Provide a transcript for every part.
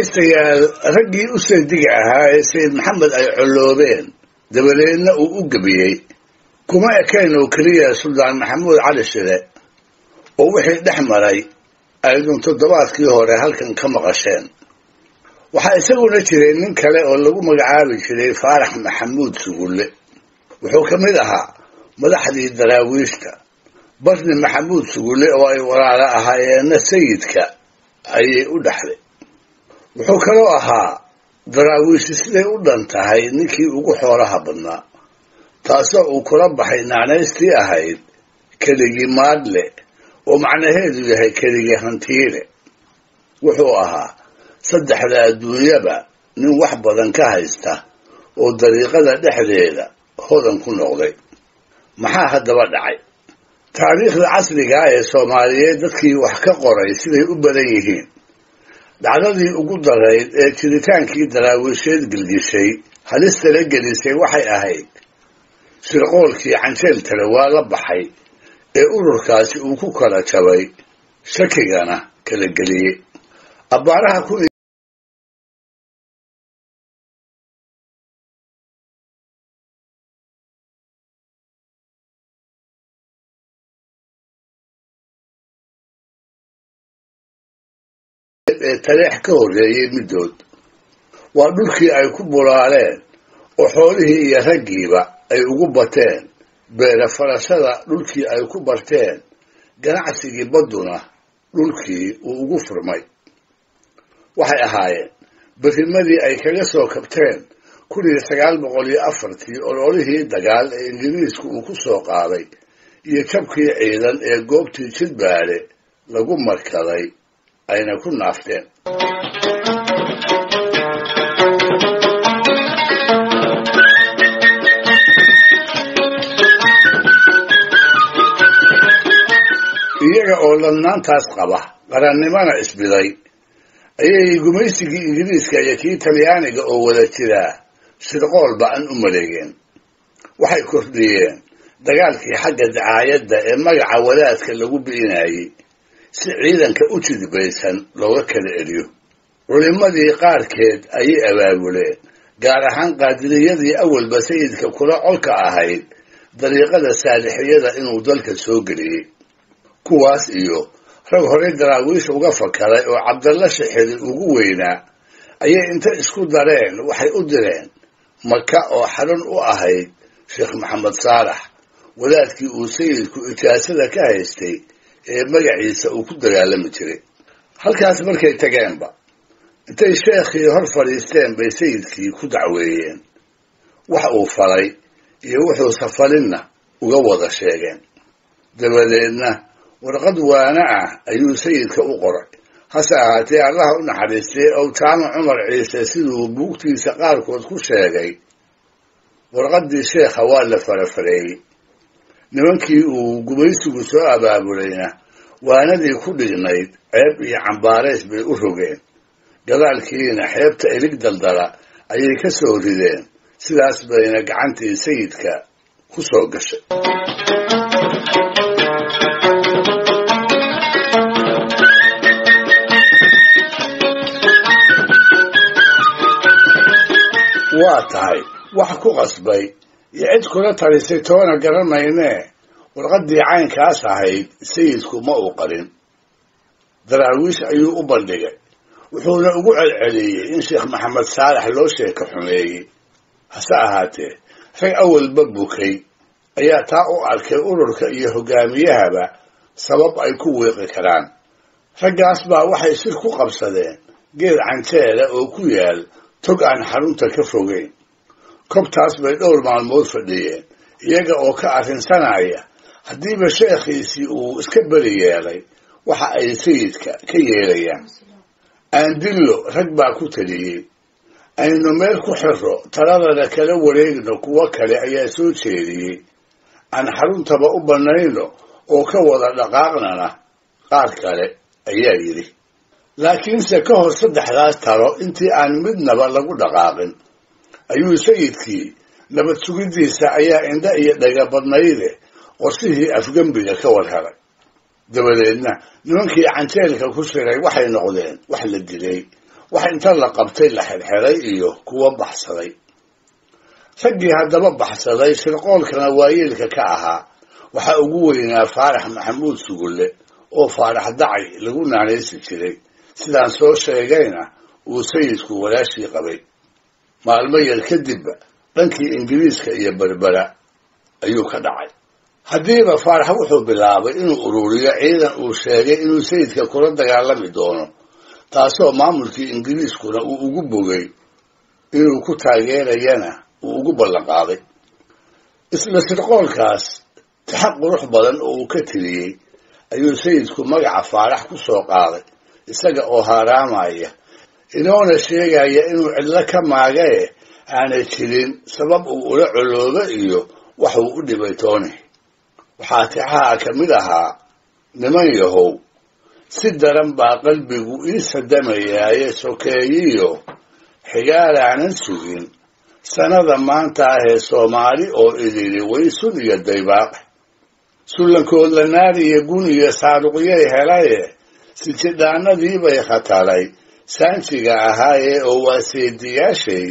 dhegaystayaal raggii u saydiga ahaa ee sayid maxamed ay colloobeen dabadeedna uu u gebiyey. Kuma ekayn oo keliya suldaan maxamuud cali shire oo wixii dhex maray aydun toddobaadkii hore halkan ka maqasheen. Waxaa isaguna jiray nin kale oo lagu magacaabi jiray faarax maxamuud sugulle. Wuxuu ka mid ahaa madaxdii daraawiishta. Barni maxamuud sugulle oo ay walaalo ahaayeenna sayidka ayay u dhexday wuxuu kaloo ahaa daraawiishi siday u dhan tahay ninkii ugu xoolaha badnaa taasoo uu kula baxay naanaystii ahayd keligii maadle oo macnaheedu yahay keligii hantiile wuxuu ahaa saddexda adduunyaba nin wax badan ka haysta oo dariiqada dhexdeeda hodan ku noqday. Maxaa haddaba dhacay? Taariikhda casrigaa ee soomaaliyeed dadkii wax ka qoray siday u badan yihiin dhacdadii ugu darayd ee jiritaankii daraawiisheed gelgishay halistala gelisay waxay ahayd shirqoolkii canjeel tale waa la baxay ee ururkaasi uu ku kala jabay shakigana kala geliyey abbaaraha ee taleex ka horreeyey middood waa dhulkii ay ku bulaaleen oo xoolihii iyo raggiiba ay ugu bateen. Beera farashada dhulkii ay ku barteen. Ganacsigii badduna dhulkii uu ugu furmay. Waxay ahaayeen berimadii ay kaga soo kabteen kun iyo sagaal boqol iyo afartii ololihii dagaal ee ingiriisku uu ku soo qaaday iyo jabkii ciidan ee goobtii jidbaale lagu markaday ayna ku naafteen iyaga oo ladnaantaas qaba qarannimana isbiday. Ayay gumaysigii ingiriiska iyo kii talyaaniga oo wada jiraa shirqool ba'an u maleegeen. Waxay kordhiyeen dagaalkii xagga dacaayadda ee magaca wadaadka lagu bi'inayey si ciidanka u jidbaysan looga kala eliyo culimmadii qaarkeed ayay abaabuleen gaar ahaan qaadiriyadii awalba sayidka kula colka ahayd dariiqada saalixiyada inuu dalka soo geliyey. Kuwaas iyo rag horey daraawiish uga fakaray oo cabdalla shixiri ugu weynaa ayay inta isku dareen waxay u direen maka oo xarun u ahayd sheekh maxamed saalax wadaadkii uu sayidku ijaasada ka haystay ee magaciisa uu ku dagaalami jiray. Halkaas markay tageenba intay sheekhii hor fadhiisteen bay sayidkii ku dacweeyeen. Wax uu falay iyo wuxuu safalinna uga wada sheegeen. Dabadeedna warqad waana ah ayuu sayidka u qoray. Hase ahaatee allaha u naxariistay ow jaamac cumar ciise siduu buugtiisa qaarkood ku sheegay. Warqaddii sheekha waa la farafareeyey nimankii uu gumaysigu soo abaabulayna waanadii ku dhignayd ceeb iyo cambaarays bay u rogeen. Gadaalkiina xeebta ilig daldala ayay ka soo rideen sidaas bayna gacantii sayidka ku soo gashay. Waa tahay wax ku qasbay iyo cid kula talisay toona garan maynee warqaddii caynkaas ahayd sayidku ma uu qarin daraawiish ayuu u bandhigay wuxuuna ugu celceliyey in sheekh maxamed saalax loo sheeka xumeeyey hase ahaatee rag awalba bukay ayaa taa u arkay ururka iyo hoggaamiyahaba sabab ay ku wiiqi karaan raggaas baa waxay sir ku qabsadeen geed canjeela oo ku yaal tog aan xarunta ka fogeyn kobtaas bay dhowr maalmood fadhiyeen iyaga oo ka arrinsanaya haddiiba sheekhiisii uu iska beri yeelay waxa ay sayidka ka yeelayaan. Aandillo rag baa ku taliyey. Aynu meel ku xiro taladana kala wareegno kuwo kale ayaa soo jeediyey. Aan xaruntaba u bannayno oo ka wada dhaqaaqnana qaar kale ayaa yidhi. Laakiinse ka hor saddexdaas talo intii aan midnaba lagu dhaqaaqin ayuu sayidkii nabad sugiddiisa ayaa indha iyo dhaga badnayde qorshihii afgembiga ka war helay dabadeedna nimankii canjeelka ku shiray waxay noqdeen wax la dilay wax inta la qabtay la xirxiray iyo kuwa baxsaday. Raggii haddaba baxsaday shirqoolkana waayeelka ka ahaa waxaa ugu weynaa faarax maxamuud sugulle oo faarax dacay lagu naanaysi jiray. Sidaan soo sheegayna uu sayidku walaashii qabay maalmo yar kadibba dhankii ingiriiska iyo berbera ayuu ka dhacay. Haddiiba faarax wuxuu bilaabay inuu ururiyo ciidan uu sheegay inuu sayidka kula dagaalami doono taasoo maamulkii ingiriiskuna uu ugu bogay inuu ku taageerayana uu ugu ballan qaaday isla shirqoolkaas taxaq qurux badan oo uu ka tiriyey ayuu sayidku magaca faarax ku soo qaaday isaga oo haaraamaya inoona sheegaya inuu cidlo ka maagae aanay jirin sabab uu ula coloobo iyo wax uu u dhibay tooni waxaa tixaha ka mid ahaa niman yahow si daran baa qalbigu ii sadamayaaye sokeeyiyo xigaalaanan sugin. Sanada maanta ahee soomaali oo idili waysun iyo daybaaqe sullankood la naariyo gun iyo saaduqyay helaye sijidhaanadiibay khatalay saanjiga ahaaye oo waa seediyaashay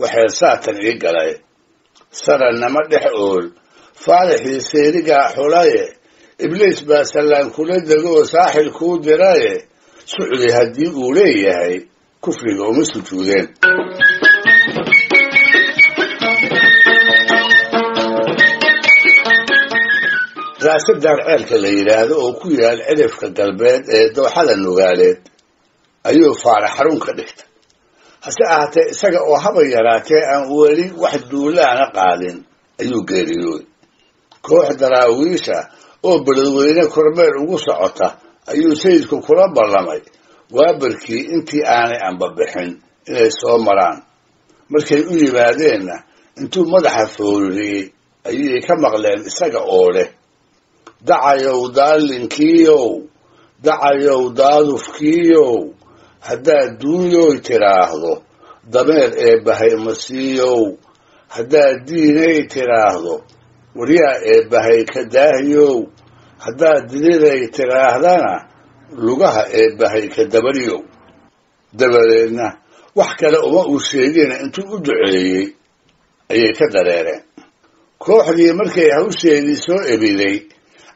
waxay saatan ii galay. Sarannama dhex ool. Faaraxii seerigaa xulaye ibliis baa sallaan kula degoo saaxil kuu diraye sucdi haddii uu leeyahay kufriga uma sujuudeen. Raasadaan ceelka la yidhaahdo oo ku yaal cidhifka galbeed ee dooxada nugaaleed ayuu faarax xarun ka dhigtay. Hase ahaatee isaga oo haba yaraatee aan weli wax duulaana qaadin ayuu geeriyooday. Koox daraawiisha oo beledweyne kormeer ugu socota ayuu sayidku kula ballamay. Waabarkii intii aanay anbabixin inay soo maraan. Markay u yimaadeenna intuu madaxa fooriyey ayay ka maqleen isaga oo leh. Dacayow daalinkiiyow dacayow daadufkiiyow haddaad duunyoy tidhaahdo dameer eebbahay masiiyow haddaad diinay tidhaahdo waryaa eebbahay ka daahiyow. Haddaad diliday tidhaahdana lugaha eebbahay ka dabariyow dabadeedna wax kale uma uu sheegina intuu u duceeyey ayay ka dareereen. Kooxdii markay hawsheedii soo ebiday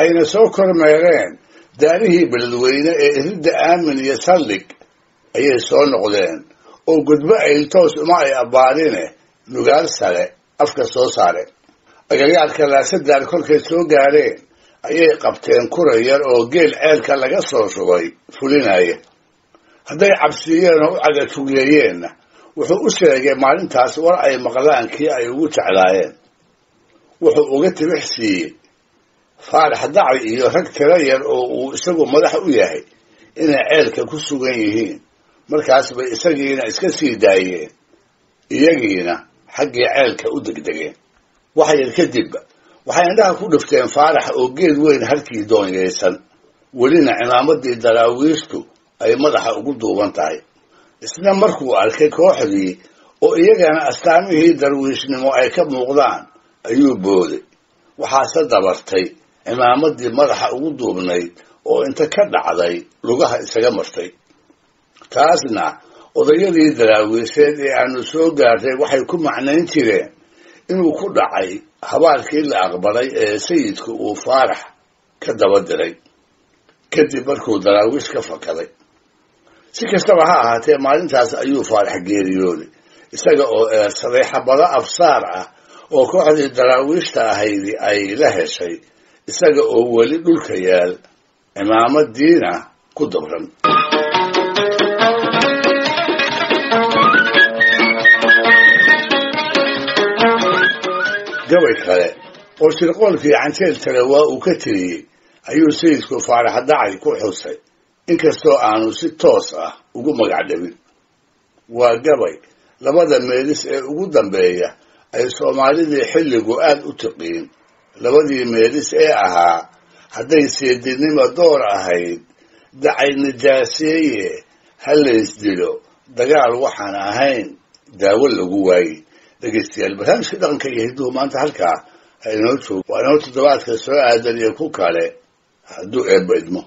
ayna soo kormeereen daarihii beledweyne ee iridda aamin iyo saldhig ayay soo noqdeen. Oo gudbo ayltoos uma ay abbaarine. Nugaal sare afka soo saareen agagaarka laasadaan kolkay soo gaadheen ayay qabteen kura yar oo geel ceelka laga soo shubay fulinaya hadday cabsiiyeen oo u cagatugeeyeenna wuxuu u sheegay maalintaas war ay maqlaan kii ay ugu jeclaayeen. Wuxuu uga tibix siiyey faarax dacay iyo rag tiro yar oo uu isagu madax u yahay inay ceelka ku sugan yihiin markaas bay isagiina iska sii daayeen. Iyagiina xaggii ceelka u degdegeen. Wax yar kadibba waxay indhaha ku dhifteen faarax oo geed weyn halkii doonyaysan. Welina cimaamadii daraawiishtu ay madaxa ugu duuban tahay. Isna markuu arkay kooxdii oo iyagana astaamihii darwiishnimo ay ka muuqdaan ayuu booday. Waxaase dabartay cimaamadii madaxa ugu duubnayd oo inta ka dhacday lugaha isaga martay taasna odayadii daraawiisheed ee aanu soo gaartay waxay ku macnayn jireen inuu ku dhacay habaarkii la aqbalay ee sayidku uu faarax ka daba diray. Kadib markuu daraawiish ka fakaday. Si kastaba ha ahaatee maalintaas ayuu faarax geeriyooday isaga oo eersaday xabado afsaar ah oo kooxdii daraawiishta ahaydi ay la heshay isaga oo weli dhulka yaal cimaamadiina ku dabran gabay kale oo shirqoolkii canjeel tale waa uu ka tiriyey ayuu sayidku faarax dacay ku xusay inkastoo aanu si toos ah ugu magac dhabin waa gabay labada meelis ee ugu dambeeya ay soomaalidii xilligu aad u tiqiin labadii meelis ee ahaa hadday seedinima door ahayd dacay nijaaseeye ha laysdilo dagaal waxaan ahayn daawo lagu waayey dhegeystayaal barnaamijka dhaqanka iyo hidduhu maanta halkaa ha inoo joogo waa inoo toddobaadka soo aadan iyo ku kale hadduu eebba idmo